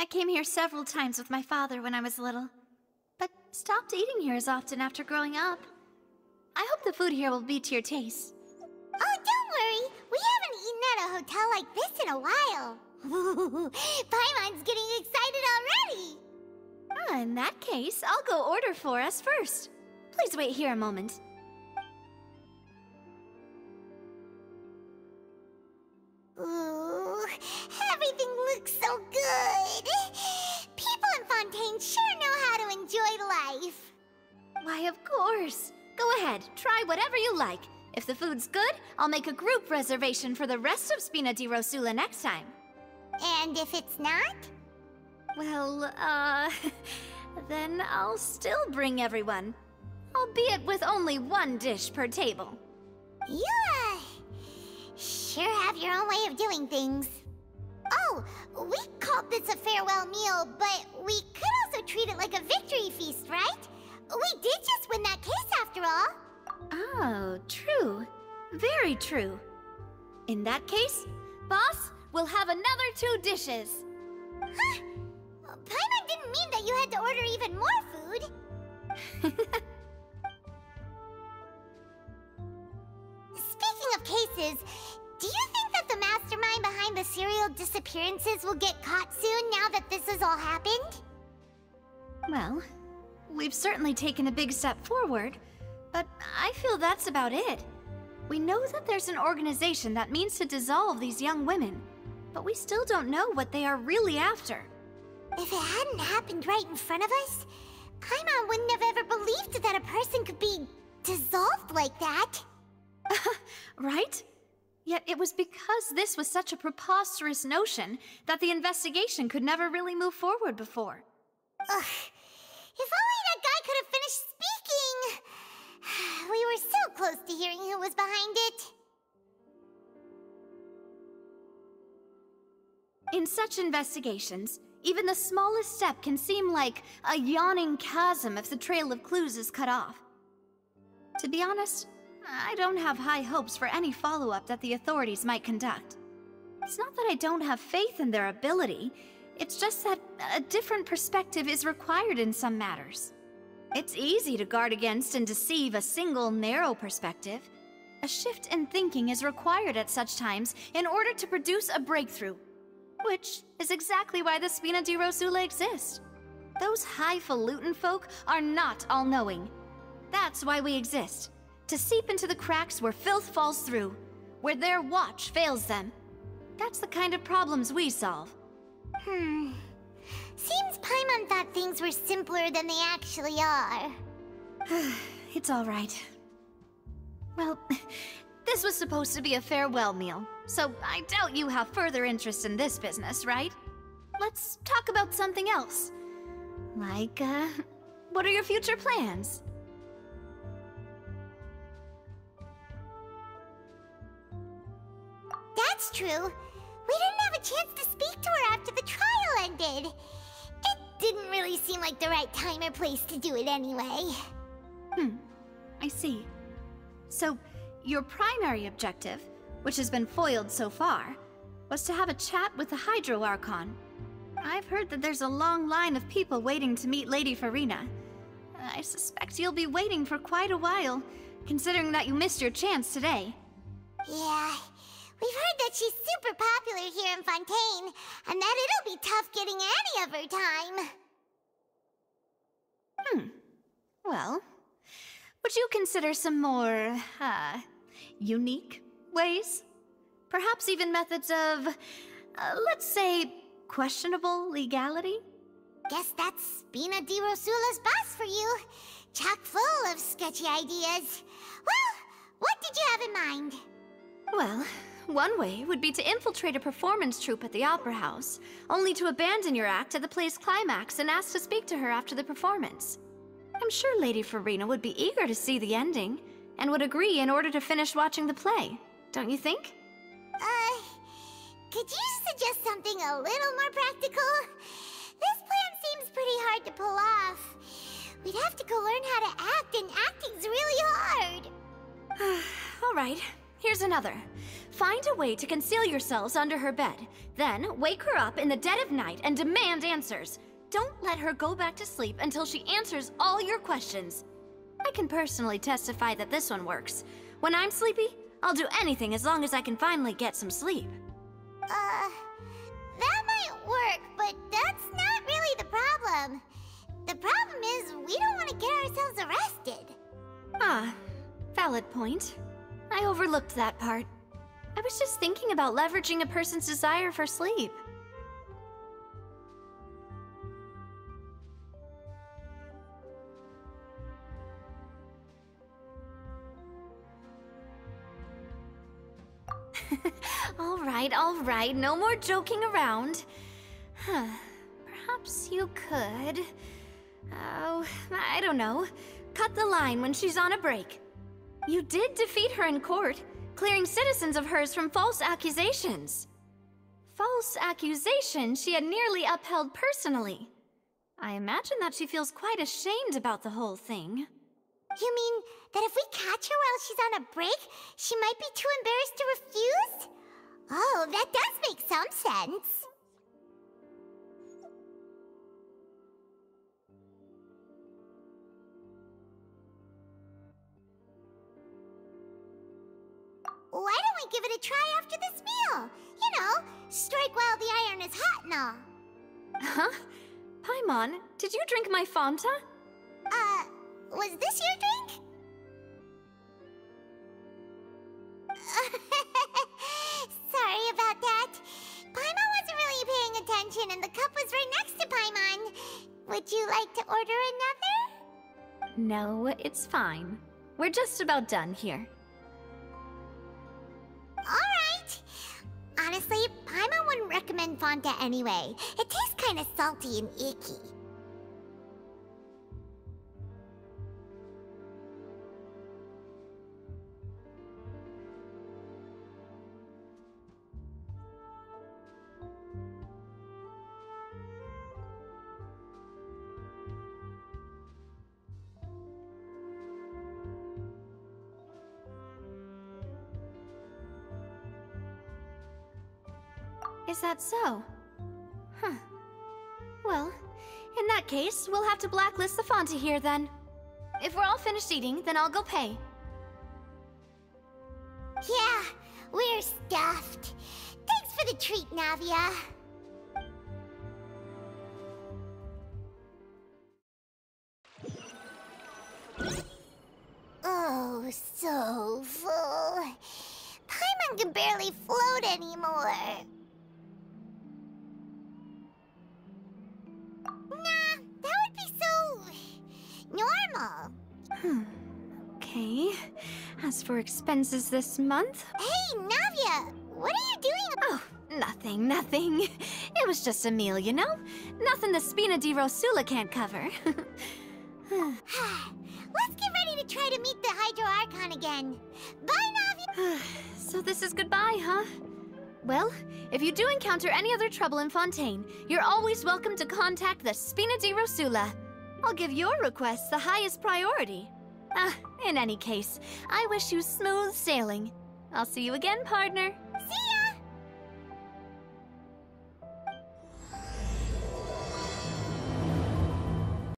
I came here several times with my father when I was little, but stopped eating here as often after growing up. I hope the food here will be to your taste. Oh, don't worry. We haven't eaten at a hotel like this in a while. Paimon's getting excited already. Ah, in that case, I'll go order for us first. Please wait here a moment. Why, of course. Go ahead, try whatever you like. If the food's good, I'll make a group reservation for the rest of Spina di Rosula next time. And if it's not? Well, uh... then I'll still bring everyone. Albeit with only one dish per table. You, uh, sure have your own way of doing things. Oh, we called this a farewell meal, but we could also treat it like a victory feast, right? We did just win that case after all. Oh, true. Very true. In that case, boss, we'll have another two dishes. Huh? Paimon didn't mean that you had to order even more food. Speaking of cases, do you think that the mastermind behind the serial disappearances will get caught soon now that this has all happened? Well, we've certainly taken a big step forward, but I feel that's about it. We know that there's an organization that means to dissolve these young women, but we still don't know what they are really after. If it hadn't happened right in front of us, Paimon wouldn't have ever believed that a person could be dissolved like that. right? Yet it was because this was such a preposterous notion that the investigation could never really move forward before. Ugh. If only that guy could have finished speaking! We were so close to hearing who was behind it. In such investigations, even the smallest step can seem like a yawning chasm if the trail of clues is cut off. To be honest, I don't have high hopes for any follow-up that the authorities might conduct. It's not that I don't have faith in their ability, it's just that a different perspective is required in some matters. It's easy to guard against and deceive a single narrow perspective. A shift in thinking is required at such times in order to produce a breakthrough. Which is exactly why the Spina di Rosula exist. Those highfalutin folk are not all-knowing. That's why we exist. To seep into the cracks where filth falls through. Where their watch fails them. That's the kind of problems we solve. Hmm. Seems thought things were simpler than they actually are. it's alright. Well, this was supposed to be a farewell meal, so I doubt you have further interest in this business, right? Let's talk about something else. Like, uh, what are your future plans? That's true. We didn't have a chance to speak to her after the trial ended. Didn't really seem like the right time or place to do it anyway. Hmm, I see. So, your primary objective, which has been foiled so far, was to have a chat with the Hydro Archon. I've heard that there's a long line of people waiting to meet Lady Furina. I suspect you'll be waiting for quite a while, considering that you missed your chance today. Yeah, we've heard that she's super popular here in Fontaine, and that it'll be tough getting any of her time. Hmm. Well, would you consider some more, uh, unique ways? Perhaps even methods of, uh, let's say, questionable legality? Guess that's Spina di Rosula's boss for you. Chock full of sketchy ideas. Well, what did you have in mind? Well, one way would be to infiltrate a performance troupe at the Opera House, only to abandon your act at the play's climax and ask to speak to her after the performance. I'm sure Lady Furina would be eager to see the ending, and would agree in order to finish watching the play, don't you think? Uh, could you suggest something a little more practical? This plan seems pretty hard to pull off. We'd have to go learn how to act, and acting's really hard. All right, here's another. Find a way to conceal yourselves under her bed. Then, wake her up in the dead of night and demand answers. Don't let her go back to sleep until she answers all your questions. I can personally testify that this one works. When I'm sleepy, I'll do anything as long as I can finally get some sleep. Uh, that might work, but that's not really the problem. The problem is we don't want to get ourselves arrested. Ah, valid point. I overlooked that part. I was just thinking about leveraging a person's desire for sleep. all right, all right, no more joking around. Huh. Perhaps you could... Oh, I don't know. Cut the line when she's on a break. You did defeat her in court, clearing citizens of hers from false accusations. False accusations she had nearly upheld personally. I imagine that she feels quite ashamed about the whole thing. You mean that if we catch her while she's on a break, she might be too embarrassed to refuse? Oh, that does make some sense. Why don't we give it a try after this meal? You know, strike while the iron is hot and all. Huh? Paimon, did you drink my Fonta? Uh, was this your drink? Sorry about that. Paimon wasn't really paying attention and the cup was right next to Paimon. Would you like to order another? No, it's fine. We're just about done here. Honestly, Paimon wouldn't recommend Fonta anyway. It tastes kinda salty and icky. Is that so? Huh. Well, in that case, we'll have to blacklist the Fonta here then. If we're all finished eating, then I'll go pay. Yeah, we're stuffed. Thanks for the treat, Navia. Oh, so full. Paimon can barely float anymore. Hmm. Okay. As for expenses this month... Hey, Navia! What are you doing? Oh, nothing, nothing. It was just a meal, you know? Nothing the Spina di Rosula can't cover. Let's get ready to try to meet the Hydro Archon again. Bye, Navia! so this is goodbye, huh? Well, if you do encounter any other trouble in Fontaine, you're always welcome to contact the Spina di Rosula. I'll give your requests the highest priority. Ah, in any case, I wish you smooth sailing. I'll see you again, partner. See ya!